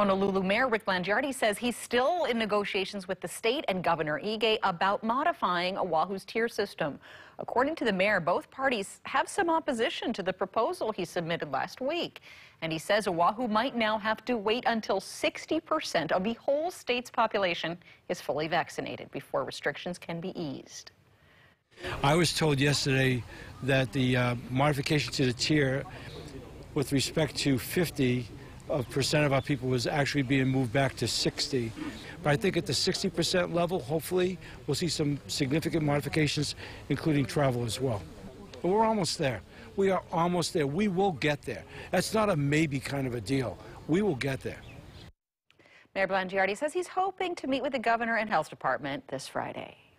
Honolulu Mayor Rick Blangiardi says he's still in negotiations with the state and Governor Ige about modifying Oahu's tier system. According to the mayor, both parties have some opposition to the proposal he submitted last week. And he says Oahu might now have to wait until 60% of the whole state's population is fully vaccinated before restrictions can be eased. I was told yesterday that the uh, modification to the tier with respect to 50 of percent of our people was actually being moved back to 60. But I think at the 60% level, hopefully, we'll see some significant modifications, including travel as well. But we're almost there. We are almost there. We will get there. That's not a maybe kind of a deal. We will get there. Mayor Blangiardi says he's hoping to meet with the governor and health department this Friday.